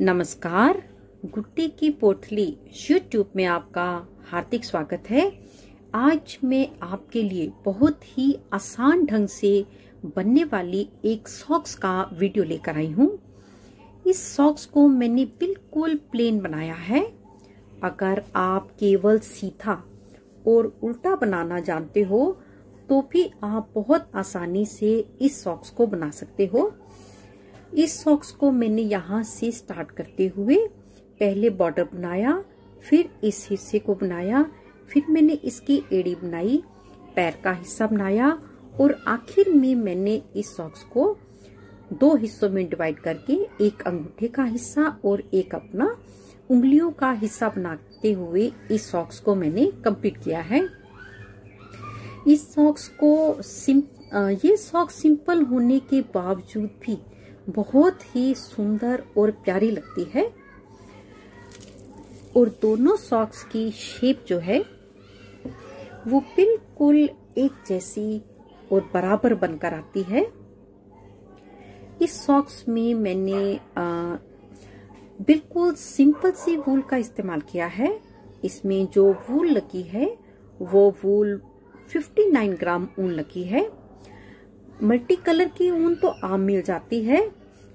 नमस्कार, गुट्टी की पोटली यूट्यूब में आपका हार्दिक स्वागत है। आज मैं आपके लिए बहुत ही आसान ढंग से बनने वाली एक सॉक्स का वीडियो लेकर आई हूँ। इस सॉक्स को मैंने बिल्कुल प्लेन बनाया है। अगर आप केवल सीधा और उल्टा बनाना जानते हो तो भी आप बहुत आसानी से इस सॉक्स को बना सकते हो। इस सॉक्स को मैंने यहाँ से स्टार्ट करते हुए पहले बॉर्डर बनाया, फिर इस हिस्से को बनाया, फिर मैंने इसकी एड़ी बनाई, पैर का हिस्सा बनाया और आखिर में मैंने इस सॉक्स को दो हिस्सों में डिवाइड करके एक अंगूठे का हिस्सा और एक अपना उंगलियों का हिस्सा बनाते हुए इस सॉक्स को मैंने कंप्लीट किया है। इस सॉक्स को सिम ये सॉक्स सिंपल होने के बावजूद भी बहुत ही सुंदर और प्यारी लगती है। और दोनों सॉक्स की शेप जो है वो बिल्कुल एक जैसी और बराबर बनकर आती है। इस सॉक्स में मैंने आ, बिल्कुल सिंपल सी वूल का इस्तेमाल किया है। इसमें जो वूल लगी है वो वूल 59 ग्राम ऊन लगी है। मल्टी कलर की ऊन तो आम मिल जाती है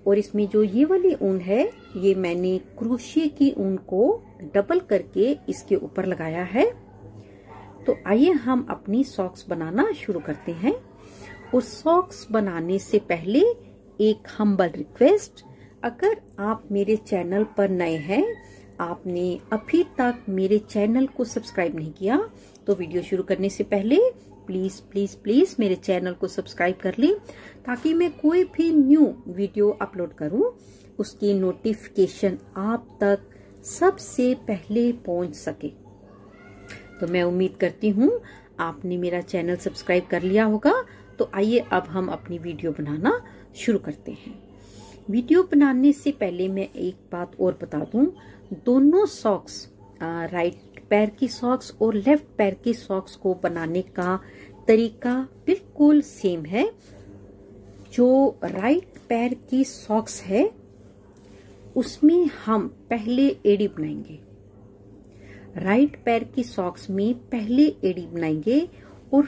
और इसमें जो ये वाली ऊन है, ये मैंने क्रोशिया की ऊन को डबल करके इसके ऊपर लगाया है। तो आइए हम अपनी सॉक्स बनाना शुरू करते हैं। और सॉक्स बनाने से पहले एक हम्बल रिक्वेस्ट अगर आप मेरे चैनल पर नए हैं, आपने अभी तक मेरे चैनल को सब्सक्राइब नहीं किया तो वीडियो शुरू करने से पहले प्लीज़ प्लीज़ प्लीज़ मेरे चैनल को सब्सक्राइब कर लें ताकि मैं कोई भी न्यू वीडियो अपलोड करूँ, उसकी नोटिफिकेशन आप तक सबसे पहले पहुँच सके। तो मैं उम्मीद करती हूँ आपने मेरा चैनल सब्सक्राइब कर लिया होगा। तो आइए अब हम अपनी वीडियो बनाना शुरू करते हैं। वीडियो बनाने से पहले मैं एक बात और बता दूँ, दोनों सॉक्स राइट पैर की सॉक्स और लेफ़्ट पैर की सॉक्स को बनाने का तरीका बिल्कुल सेम है। जो राइट पैर की सॉक्स है, उसमें हम पहले एड़ी बनाएँगे। राइट पैर की सॉक्स में पहले एड़ी बनाएँगे और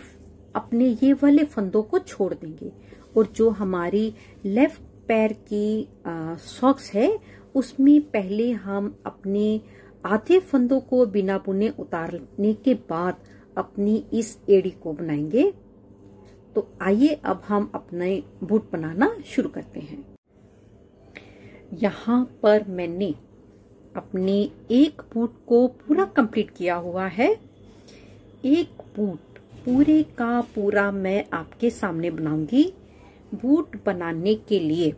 अपने ये वाले फंदों को छोड़ देंगे। और जो हमारी लेफ़्ट पैर की सॉक्स है, उसमें पहले हम अपने आधे फंदों को बिना बुने उतारने के बाद अपनी इस एड़ी को बनाएँगे। तो आइए अब हम अपने बूट बनाना शुरू करते हैं। यहाँ पर मैंने अपने एक बूट को पूरा कंप्लीट किया हुआ है। एक बूट पूरे का पूरा मैं आपके सामने बनाऊँगी। बूट बनाने के लिए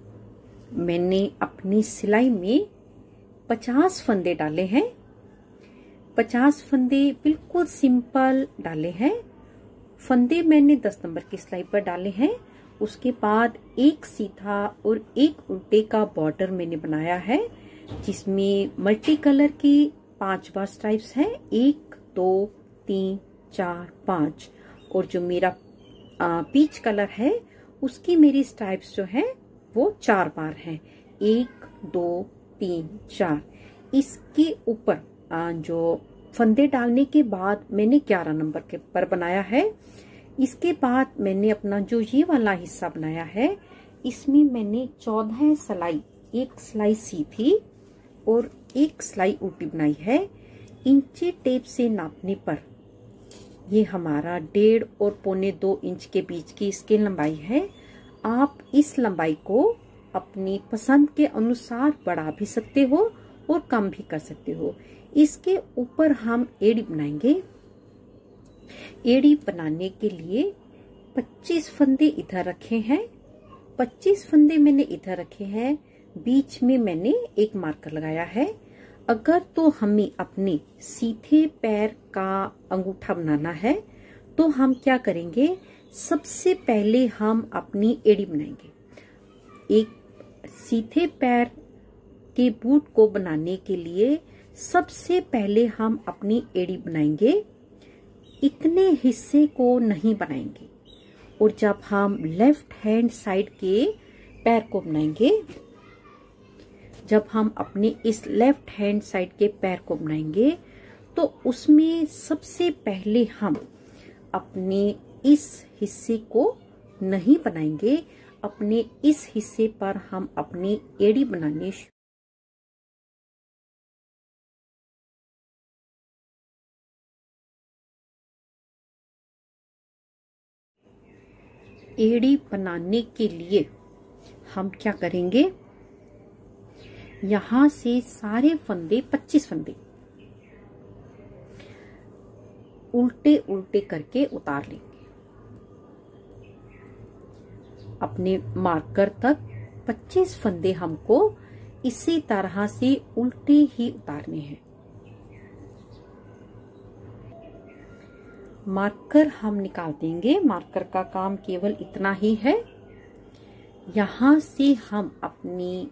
मैंने अपनी सिलाई में पचास फंदे डाले हैं। पचास फंदे बिल्कुल सिंपल डाले हैं। फंदे मैंने दस नंबर की सिलाई पर डाले हैं। उसके बाद एक सीधा और एक उल्टे का बॉर्डर मैंने बनाया है, जिसमें मल्टी कलर की पाँच बार स्ट्राइप्स हैं। एक, दो, तीन, चार, पाँच। और जो मेरा पीच कलर है, उसकी मेरी स्ट्राइप्स जो है, वो चार बार हैं। एक, दो तीन चार इसके ऊपर जो फंदे डालने के बाद मैंने ग्यारह नंबर के पर बनाया है। इसके बाद मैंने अपना जो ये वाला हिस्सा बनाया है, इसमें मैंने चौदह सिलाई, एक सिलाई सी थी और एक सिलाई उल्टी बनाई है। इंची टेप से नापने पर, ये हमारा डेढ़ और पौने दो इंच के बीच की इसकी लंबाई है। आप इस लंबाई को अपनी पसंद के अनुसार बढ़ा भी सकते हो और कम भी कर सकते हो। इसके ऊपर हम एड़ी बनाएँगे। एड़ी बनाने के लिए 25 फंदे इधर रखे हैं। 25 फंदे मैंने इधर रखे हैं। बीच में मैंने एक मार्कर लगाया है। अगर तो हमें अपने सीधे पैर का अंगूठा बनाना है तो हम क्या करेंगे? सबसे पहले हम अपनी एड़ी बनाएँगे। एक सीधे पैर के बूट को बनाने के लिए सबसे पहले हम अपनी एड़ी बनाएँगे। इतने हिस्से को नहीं बनाएँगे। और जब हम लेफ़्ट हैंड साइड के पैर को बनाएँगे, जब हम अपने इस लेफ़्ट हैंड साइड के पैर को बनाएँगे तो उसमें सबसे पहले हम अपने इस हिस्से को नहीं बनाएँगे। अपने इस हिस्से पर हम अपनी एड़ी बनाने एड़ी बनाने के लिए हम क्या करेंगे? यहाँ से सारे फंदे 25 फंदे उल्टे उल्टे करके उतार लेंगे अपने मार्कर तक 25 फंदे हमको इसी तरह से उल्टे ही उतारने हैं। मार्कर हम निकाल देंगे। मार्कर का काम केवल इतना ही है। यहाँ से हम अपनी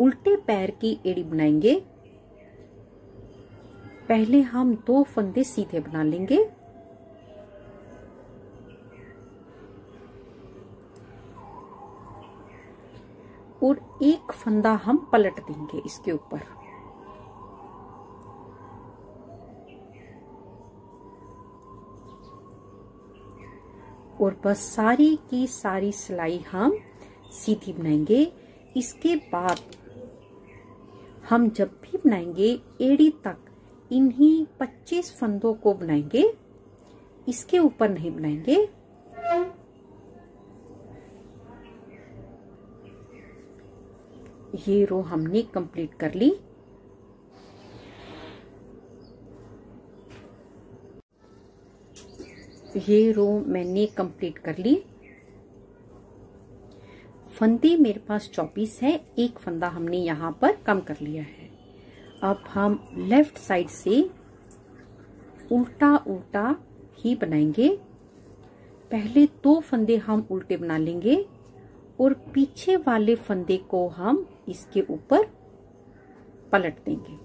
उल्टे पैर की एड़ी बनाएँगे। पहले हम दो फंदे सीधे बना लेंगे। और एक फंदा हम पलट देंगे इसके ऊपर। और बस सारी की सारी सिलाई हम सीधी बनाएँगे। इसके बाद हम जब भी बनाएँगे, एड़ी तक इन्हीं 25 फंदों को बनाएँगे। इसके ऊपर नहीं बनाएँगे। ये रो हमने कंप्लीट कर ली। ये रो मैंने कंप्लीट कर ली। फंदे मेरे पास चौबीस है, एक फंदा हमने यहाँ पर कम कर लिया है। अब हम लेफ़्ट साइड से उल्टा उल्टा ही बनाएँगे। पहले दो फंदे हम उल्टे बना लेंगे और पीछे वाले फंदे को हम इसके ऊपर पलट देंगे।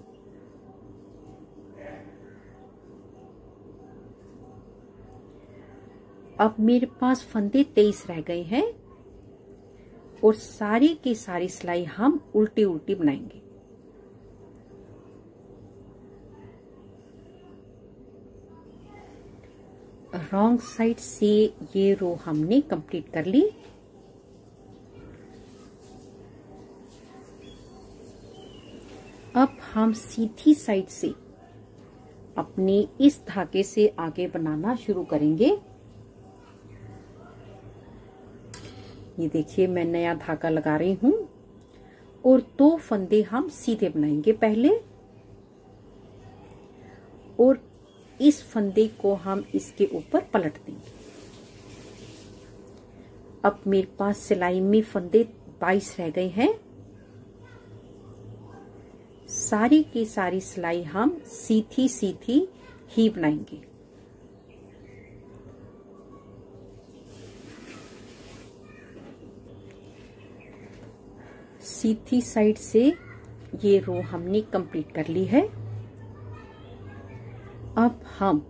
अब मेरे पास फंदे तेईस रह गए हैं और सारी की सारी सिलाई हम उल्टी उल्टी बनाएँगे। रॉन्ग साइड से ये रो हमने कंप्लीट कर ली अब हम सीधी साइड से अपने इस धागे से आगे बनाना शुरू करेंगे। ये देखिए, मैं नया धागा लगा रही हूँ और दो फंदे हम सीधे बनाएँगे पहले। और इस फंदे को हम इसके ऊपर पलट देंगे। अब मेरे पास सिलाई में फंदे 22 रह गए हैं। सारी की सारी सिलाई हम सीधी सीधी ही बनाएँगे। सीधी साइड से ये रो हमने कंप्लीट कर ली है। अब हम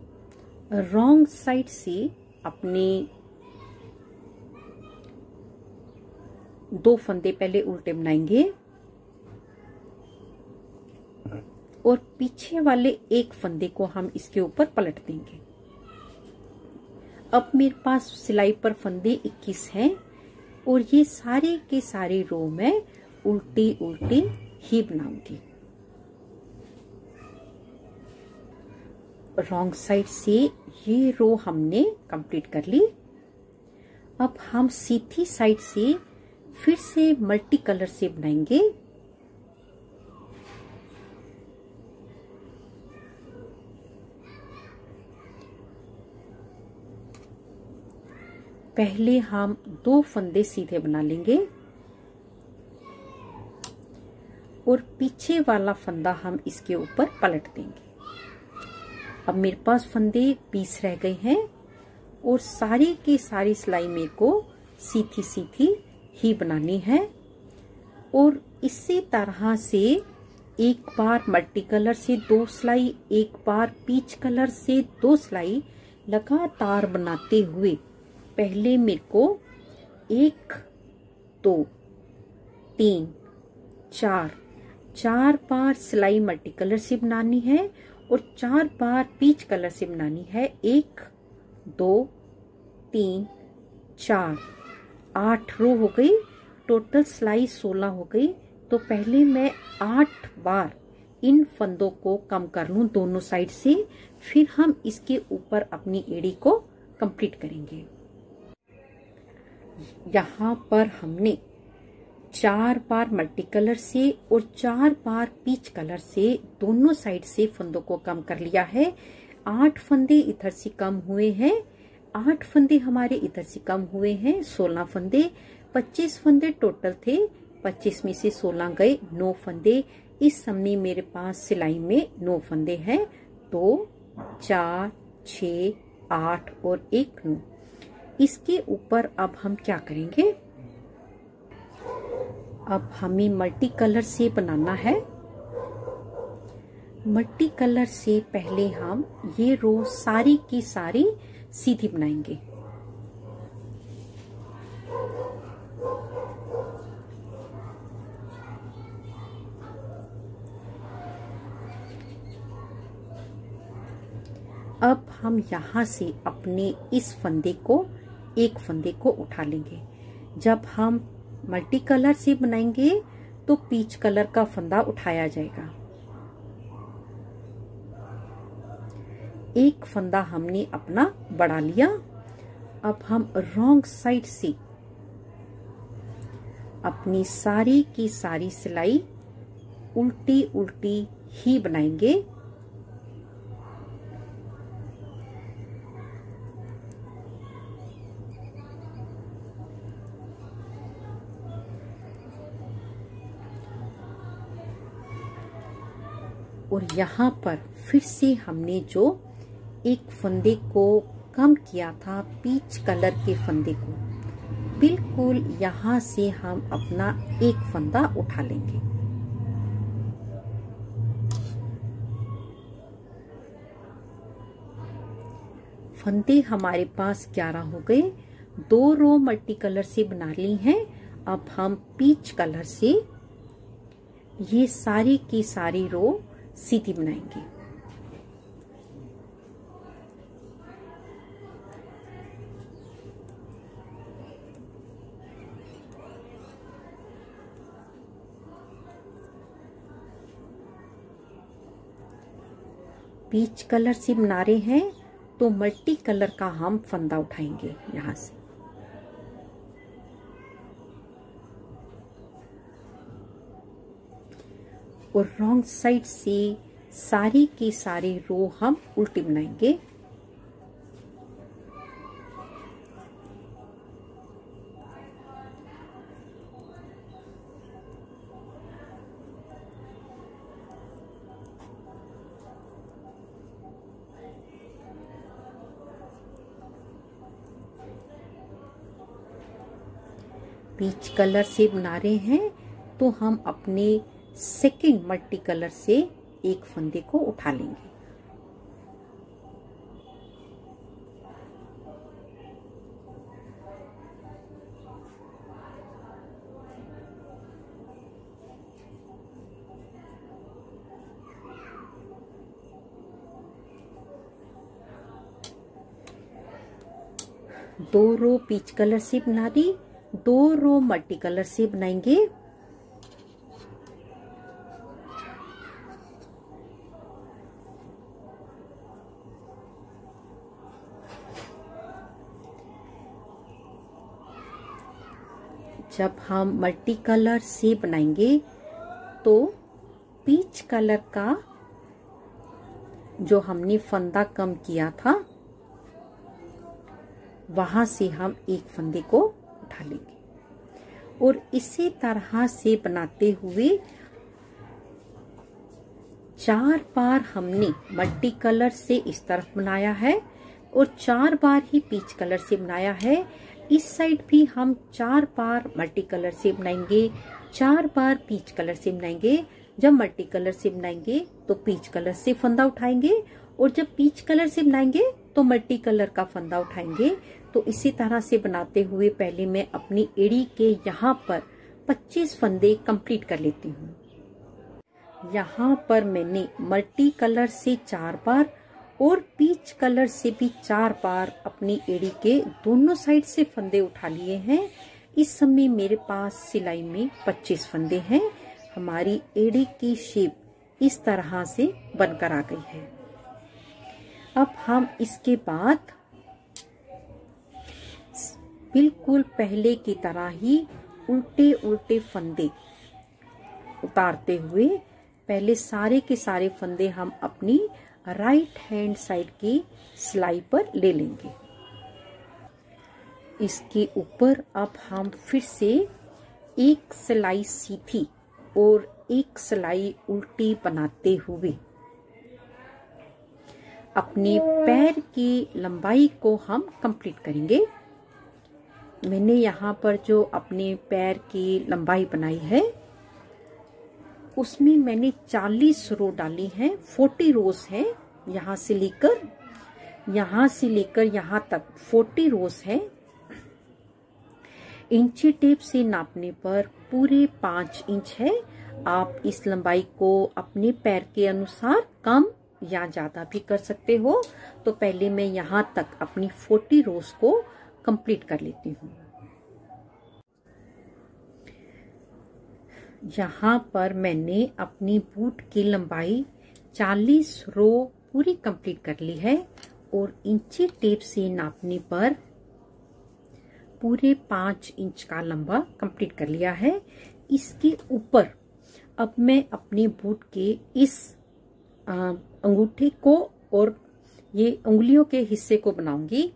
रॉन्ग साइड से अपने दो फंदे पहले उल्टे बनाएँगे। और पीछे वाले एक फंदे को हम इसके ऊपर पलट देंगे। अब मेरे पास सिलाई पर फंदे 21 हैं और ये सारे के सारे रो में उल्टी उल्टी ही बनाऊँगी रॉन्ग साइड से ये रो हमने कंप्लीट कर ली। अब हम सीधी साइड से फिर से मल्टी कलर से बनाएँगे। पहले हम दो फंदे सीधे बना लेंगे। और पीछे वाला फंदा हम इसके ऊपर पलट देंगे। अब मेरे पास फंदे बीस रह गए हैं और सारी की सारी सिलाई मेरे को सीधी सीधी ही बनानी है। और इसी तरह से एक बार मल्टी कलर से दो सिलाई, एक बार पीच कलर से दो सिलाई लगातार बनाते हुए पहले मेरे को एक, दो, तीन, चार चार बार सिलाई मल्टी कलर से बनानी है और चार बार पीच कलर से बनानी है। एक, दो, तीन, चार, आठ रो हो गई। टोटल सिलाई सोलह हो गई। तो पहले मैं आठ बार इन फंदों को कम कर लूँ दोनों साइड से। फिर हम इसके ऊपर अपनी एड़ी को कंप्लीट करेंगे। यहाँ पर हमने चार बार मल्टी कलर से और चार बार पीच कलर से दोनों साइड से फंदों को कम कर लिया है। आठ फंदे इधर से कम हुए हैं। आठ फंदे हमारे इधर से कम हुए हैं, सोलह फंदे। पच्चीस फंदे टोटल थे। पच्चीस में से सोलह गए, नौ फंदे। इस समय मेरे पास सिलाई में नौ फंदे हैं। दो तो चार छ आठ और एक नौ। इसके ऊपर अब हम क्या करेंगे? अब हमें मल्टी कलर से बनाना है। मल्टी कलर से पहले हम ये रो सारी की सारी सीधी बनाएँगे। अब हम यहाँ से अपने इस फंदे को एक फंदे को उठा लेंगे। जब हम मल्टी कलर से बनाएँगे तो पीच कलर का फंदा उठाया जाएगा। एक फंदा हमने अपना बढ़ा लिया। अब हम रॉन्ग साइड से अपनी सारी की सारी सिलाई उल्टी उल्टी ही बनाएँगे। और यहाँ पर फिर से हमने जो एक फंदे को कम किया था, पीच कलर के फंदे को, बिल्कुल यहाँ से हम अपना एक फंदा उठा लेंगे। फंदे हमारे पास ग्यारह हो गए, दो रो मल्टी कलर से बना ली हैं, अब हम पीच कलर से ये सारी की सारी रो सीधी बनाएँगे। पीच कलर से बना रहे हैं तो मल्टी कलर का हम फंदा उठाएँगे यहाँ से। और रॉन्ग साइड से सारी की सारी रो हम उल्टी बनाएँगे। पीच कलर से बना रहे हैं तो हम अपने सेकेंड मल्टी कलर से एक फंदे को उठा लेंगे। दो रो पीच कलर से बना दी, दो रो मल्टी कलर से बनाएँगे। जब हम मल्टी कलर से बनाएँगे तो पीच कलर का जो हमने फंदा कम किया था, वहाँ से हम एक फंदे को उठा लेंगे। और इसी तरह से बनाते हुए चार बार हमने मल्टी कलर से इस तरफ़ बनाया है, और चार बार ही पीच कलर से बनाया है इस साइड भी हम चार बार मल्टी कलर से बनाएँगे चार बार पीच कलर से बनाएँगे जब मल्टी कलर से बनाएँगे तो पीच कलर से फंदा उठाएँगे, और जब पीच कलर से बनाएँगे तो मल्टी कलर का फंदा उठाएँगे। तो इसी तरह से बनाते हुए पहले मैं अपनी एड़ी के यहाँ पर 25 फंदे कंप्लीट कर लेती हूँ। यहाँ पर मैंने मल्टी कलर से चार बार और पीच कलर से भी चार बार अपनी एड़ी के दोनों साइड से फंदे उठा लिए हैं। इस समय मेरे पास सिलाई में 25 फंदे हैं। हमारी एड़ी की शेप इस तरह से बनकर आ गई है। अब हम इसके बाद बिल्कुल पहले की तरह ही उल्टे उल्टे फंदे उतारते हुए पहले सारे के सारे फंदे हम अपनी राइट हैंड साइड की सिलाई पर ले लेंगे। इसके ऊपर अब हम फिर से एक सिलाई सीधी और एक सिलाई उल्टी बनाते हुए अपने पैर की लंबाई को हम कंप्लीट करेंगे। मैंने यहाँ पर जो अपने पैर की लंबाई बनाई है उसमें मैंने 40 रो डाली हैं 40 रोज है यहाँ से लेकर, यहाँ से लेकर यहाँ तक 40 रोज है। इंची टेप से नापने पर पूरे पाँच इंच है। आप इस लंबाई को अपने पैर के अनुसार कम या ज़्यादा भी कर सकते हो। तो पहले मैं यहाँ तक अपनी 40 रोज को कंप्लीट कर लेती हूँ। यहाँ पर मैंने अपनी बूट की लंबाई 40 रो पूरी कंप्लीट कर ली है और इंची टेप से नापने पर पूरे पाँच इंच का लंबा कंप्लीट कर लिया है। इसके ऊपर अब मैं अपने बूट के इस अंगूठे को और ये उंगलियों के हिस्से को बनाऊँगी।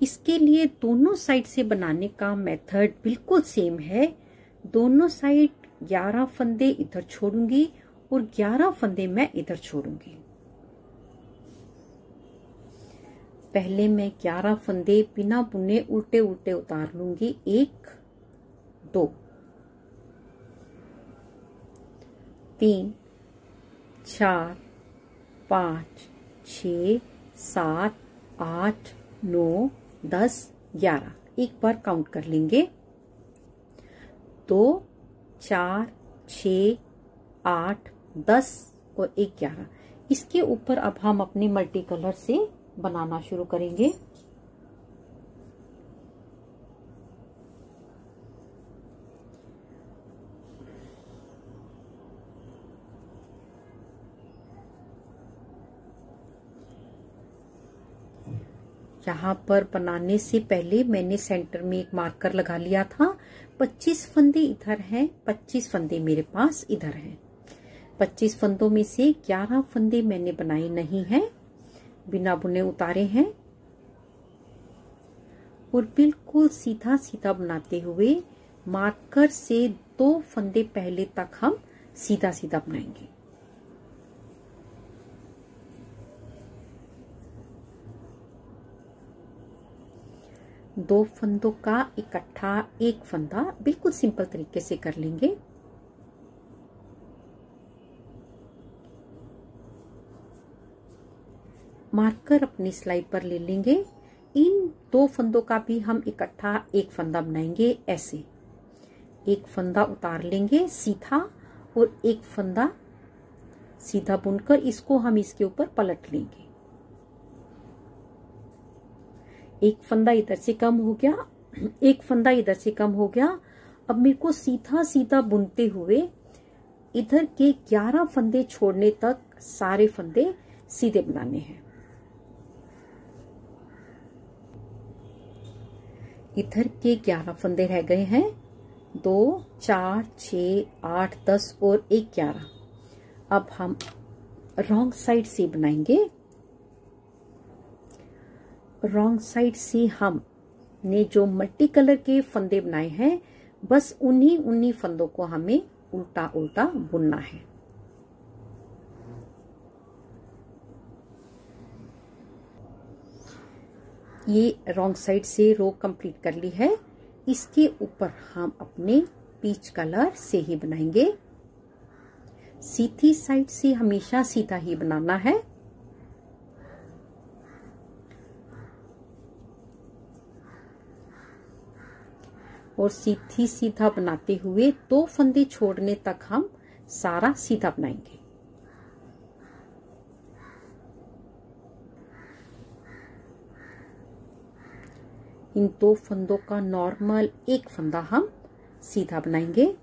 इसके लिए दोनों साइड से बनाने का मेथड बिल्कुल सेम है। दोनों साइड 11 फंदे इधर छोड़ूँगी और 11 फंदे मैं इधर छोड़ूँगी। पहले मैं 11 फंदे बिना बुने उल्टे उल्टे उतार लूँगी। एक, दो। तीन, चार, पाँच छ सात, आठ, नौ, दस, ग्यारह। एक बार काउंट कर लेंगे। दो चार छ आठ, दस और एक ग्यारह। इसके ऊपर अब हम अपने मल्टी कलर से बनाना शुरू करेंगे। यहाँ पर बनाने से पहले मैंने सेंटर में एक मार्कर लगा लिया था। 25 फंदे इधर हैं 25 फंदे मेरे पास इधर हैं। 25 फंदों में से 11 फंदे मैंने बनाए नहीं हैं, बिना बुने उतारे हैं। और बिल्कुल सीधा सीधा बनाते हुए मार्कर से दो फंदे पहले तक हम सीधा सीधा बनाएँगे। दो फंदों का इकट्ठा एक फंदा बिल्कुल सिंपल तरीके से कर लेंगे। मार्कर अपनी स्लाइड पर ले लेंगे। इन दो फंदों का भी हम इकट्ठा एक फंदा बनाएँगे ऐसे। एक फंदा उतार लेंगे सीधा और एक फंदा सीधा बुनकर इसको हम इसके ऊपर पलट लेंगे। एक फंदा इधर से कम हो गया, एक फंदा इधर से कम हो गया। अब मेरे को सीधा सीधा बुनते हुए इधर के 11 फंदे छोड़ने तक सारे फंदे सीधे बनाने हैं। इधर के 11 फंदे रह गए हैं। दो, चार छ आठ, दस और एक, ग्यारह। अब हम रॉन्ग साइड से बनाएँगे। रॉन्ग साइड से हम ने जो मल्टी कलर के फंदे बनाए हैं, बस उन्हीं उन्हीं फंदों को हमें उल्टा उल्टा बुनना है। ये रॉन्ग साइड से रो कंप्लीट कर ली है। इसके ऊपर हम अपने पीच कलर से ही बनाएँगे। सीधी साइड से हमेशा सीधा ही बनाना है। और सीधी सीधा बनाते हुए दो फंदे छोड़ने तक हम सारा सीधा बनाएँगे। इन दो फंदों का नॉर्मल एक फंदा हम सीधा बनाएँगे।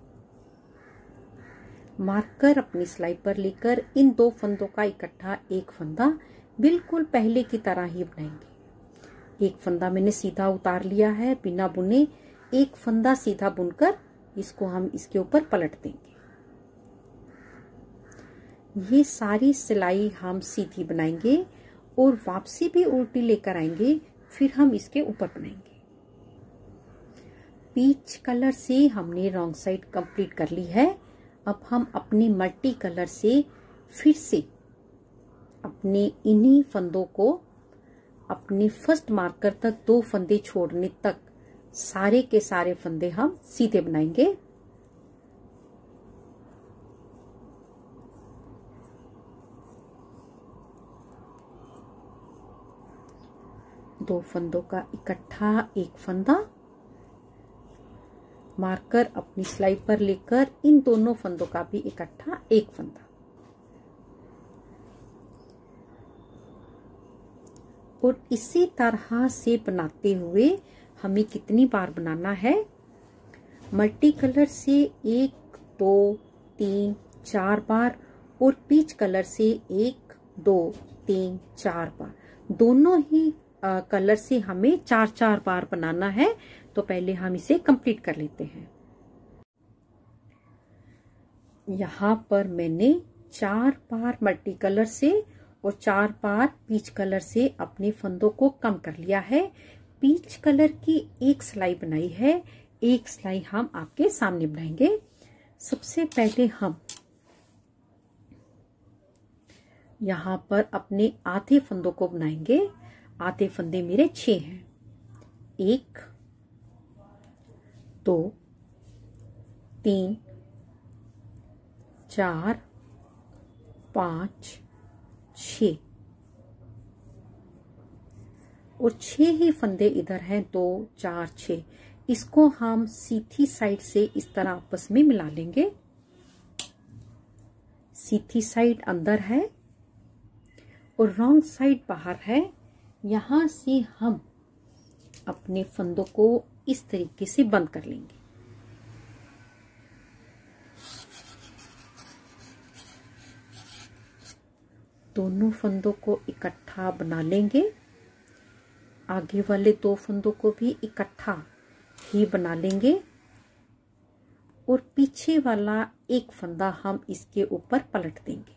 मार्कर अपनी सिलाई पर लेकर इन दो फंदों का इकट्ठा एक फंदा बिल्कुल पहले की तरह ही बनाएँगे। एक फंदा मैंने सीधा उतार लिया है, बिना बुने एक फंदा सीधा बुनकर इसको हम इसके ऊपर पलट देंगे। ये सारी सिलाई हम सीधी बनाएँगे और वापसी भी उल्टी लेकर आएँगे, फिर हम इसके ऊपर बनाएँगे। पीच कलर से हमने रॉन्ग साइड कंप्लीट कर ली है। अब हम अपने मल्टी कलर से फिर से अपने इन्हीं फंदों को अपने फ़र्स्ट मार्कर तक, दो फंदे छोड़ने तक सारे के सारे फंदे हम सीधे बनाएँगे। दो फंदों का इकट्ठा एक फंदा। मार्कर अपनी सिलाई पर लेकर इन दोनों फंदों का भी इकट्ठा एक फंदा। और इसी तरह से बनाते हुए हमें कितनी बार बनाना है? मल्टी कलर से एक दो तीन चार बार और पीच कलर से एक दो तीन चार बार। दोनों ही आ, कलर से हमें चार चार बार बनाना है तो पहले हम इसे कंप्लीट कर लेते हैं। यहाँ पर मैंने चार बार मल्टी कलर से और चार बार पीच कलर से अपने फंदों को कम कर लिया है। पीच कलर की एक सिलाई बनाई है। एक सिलाई हम आपके सामने बनाएँगे। सबसे पहले हम यहाँ पर अपने आधे फंदों को बनाएँगे। आधे फंदे मेरे छह हैं। एक, दो, तीन, चार, पाँच छ और छह ही फंदे इधर हैं, दो, चार छ इसको हम सीधी साइड से इस तरह आपस में मिला लेंगे। सीधी साइड अंदर है और रॉन्ग साइड बाहर है। यहाँ से हम अपने फंदों को इस तरीके से बंद कर लेंगे। दोनों फंदों को इकट्ठा बना लेंगे। आगे वाले दो फंदों को भी इकट्ठा ही बना लेंगे। और पीछे वाला एक फंदा हम इसके ऊपर पलट देंगे।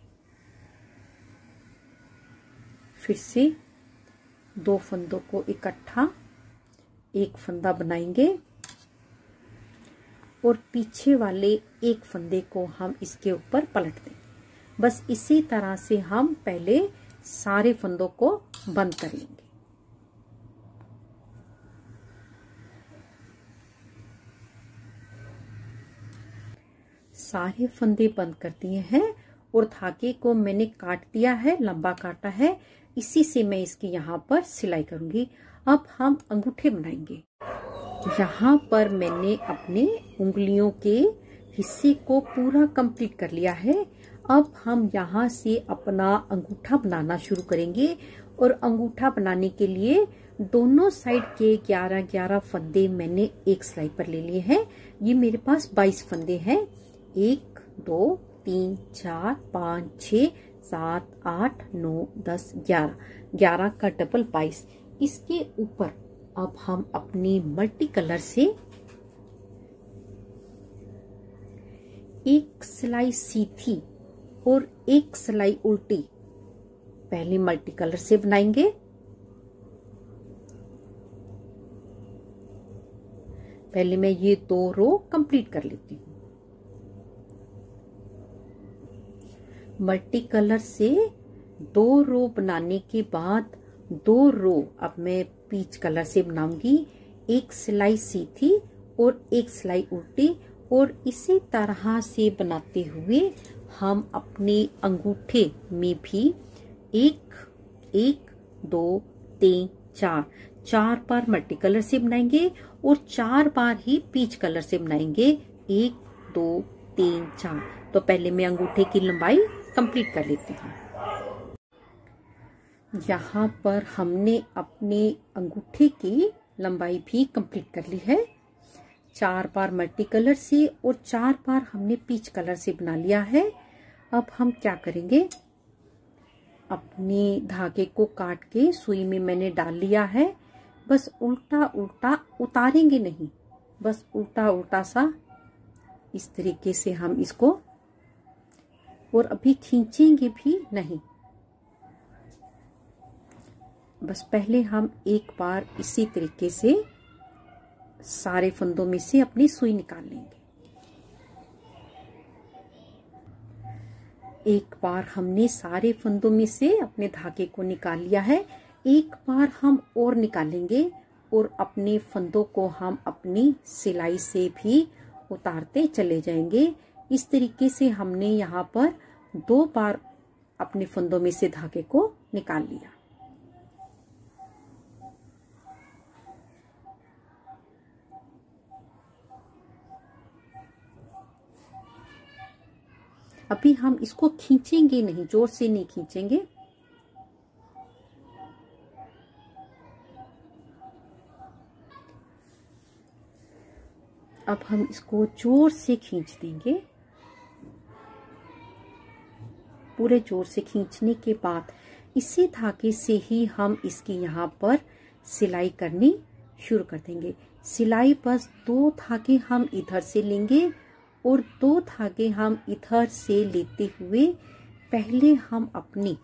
फिर से दो फंदों को इकट्ठा एक फंदा बनाएँगे। और पीछे वाले एक फंदे को हम इसके ऊपर पलट देंगे। बस इसी तरह से हम पहले सारे फंदों को बंद कर लेंगे सारे फंदे बंद कर दिए हैं और धागे को मैंने काट दिया है, लंबा काटा है। इसी से मैं इसकी यहाँ पर सिलाई करूँगी। अब हम अंगूठे बनाएँगे। यहाँ पर मैंने अपने उंगलियों के हिस्से को पूरा कंप्लीट कर लिया है। अब हम यहाँ से अपना अंगूठा बनाना शुरू करेंगे और अंगूठा बनाने के लिए दोनों साइड के 11-11 फंदे मैंने एक सिलाई पर ले लिए हैं। ये मेरे पास 22 फंदे हैं। एक, दो, तीन, चार, पाँच, छ, सात, आठ, नौ, दस, ग्यारह। ग्यारह का डबल बाईस। इसके ऊपर अब हम अपने मल्टी कलर से एक सिलाई सीधी और एक सिलाई उल्टी पहले मल्टी कलर से बनाएँगे। पहले मैं ये दो रो कंप्लीट कर लेती हूँ। मल्टी कलर से दो रो बनाने के बाद दो रो, अब मैं पीच कलर से बनाऊँगी। एक सिलाई सीधी और एक सिलाई उल्टी और इसी तरह से बनाते हुए हम अपने अंगूठे में भी एक एक, दो, तीन, चार चार बार मल्टी कलर से बनाएँगे और चार बार ही पीच कलर से बनाएँगे। एक, दो, तीन, चार। तो पहले मैं अंगूठे की लंबाई कंप्लीट कर लेते हैं। यहाँ पर हमने अपने अंगूठे की लंबाई भी कंप्लीट कर ली है। चार बार मल्टी कलर से और चार बार हमने पीच कलर से बना लिया है। अब हम क्या करेंगे? अपने धागे को काट के सुई में मैंने डाल लिया है। बस उल्टा उल्टा उतारेंगे नहीं। बस उल्टा उल्टा सा इस तरीके से हम इसको और अभी खींचेंगे भी नहीं। बस पहले हम एक बार इसी तरीके से सारे फंदों में से अपनी सुई निकाल लेंगे। एक बार हमने सारे फंदों में से अपने धागे को निकाल लिया है। एक बार हम और निकालेंगे और अपने फंदों को हम अपनी सिलाई से भी उतारते चले जाएँगे। इस तरीके से हमने यहाँ पर दो बार अपने फंदों में से धागे को निकाल लिया। अभी हम इसको खींचेंगे नहीं, ज़ोर से नहीं खींचेंगे। अब हम इसको ज़ोर से खींच देंगे। पूरे ज़ोर से खींचने के बाद इसी धागे से ही हम इसकी यहाँ पर सिलाई करनी शुरू कर देंगे। सिलाई बस दो धागे हम इधर से लेंगे और दो धागे हम इधर से लेते हुए पहले हम अपनी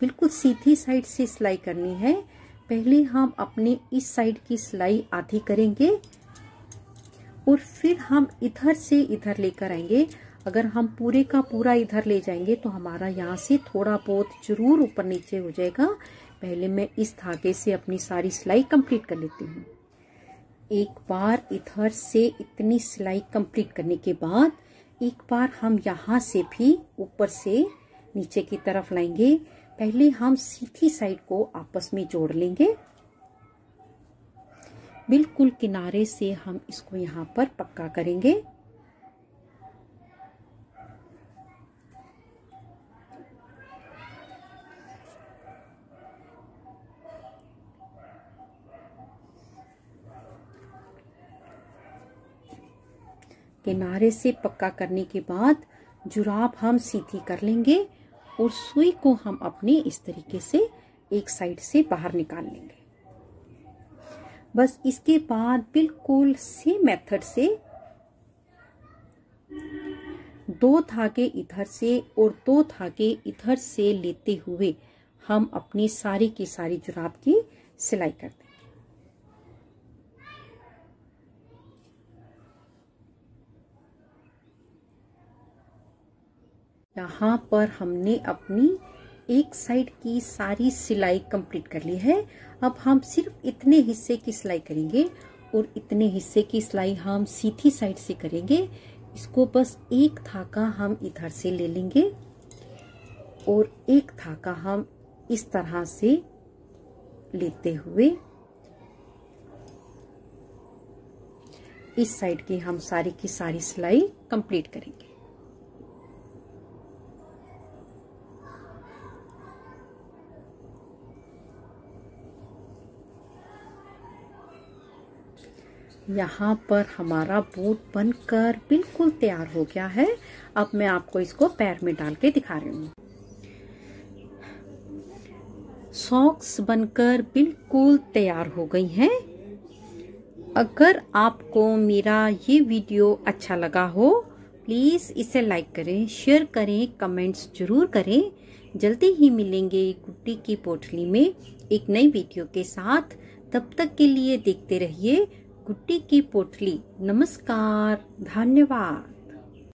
बिल्कुल सीधी साइड से सिलाई करनी है। पहले हम अपने इस साइड की सिलाई आधी करेंगे और फिर हम इधर से इधर लेकर आएँगे। अगर हम पूरे का पूरा इधर ले जाएँगे तो हमारा यहाँ से थोड़ा बहुत ज़रूर ऊपर नीचे हो जाएगा। पहले मैं इस धागे से अपनी सारी सिलाई कंप्लीट कर लेती हूँ। एक बार इधर से इतनी सिलाई कंप्लीट करने के बाद एक बार हम यहाँ से भी ऊपर से नीचे की तरफ़ लाएँगे। पहले हम सीधी साइड को आपस में जोड़ लेंगे। बिल्कुल किनारे से हम इसको यहाँ पर पक्का करेंगे। किनारे से पक्का करने के बाद जुराब हम सीधी कर लेंगे और सुई को हम अपने इस तरीके से एक साइड से बाहर निकाल लेंगे। बस इसके बाद बिल्कुल सेम मेथड से दो धागे इधर से और दो धागे इधर से लेते हुए हम अपनी सारी की सारी जुराब की सिलाई करते यहाँ पर हमने अपनी एक साइड की सारी सिलाई कंप्लीट कर ली है। अब हम सिर्फ़ इतने हिस्से की सिलाई करेंगे और इतने हिस्से की सिलाई हम सीधी साइड से करेंगे। इसको बस एक धागा हम इधर से ले लेंगे और एक धागा हम इस तरह से लेते हुए इस साइड की हम सारी की सारी सिलाई कंप्लीट करेंगे। यहाँ पर हमारा बूट बनकर बिल्कुल तैयार हो गया है। अब मैं आपको इसको पैर में डाल के दिखा रही हूँ। सॉक्स बनकर बिल्कुल तैयार हो गई हैं। अगर आपको मेरा ये वीडियो अच्छा लगा हो प्लीज़ इसे लाइक करें शेयर करें कमेंट्स ज़रूर करें। जल्दी ही मिलेंगे गुड्डी की पोटली में एक नई वीडियो के साथ। तब तक के लिए देखते रहिए। गुट्टी की पोटली। नमस्कार धन्यवाद।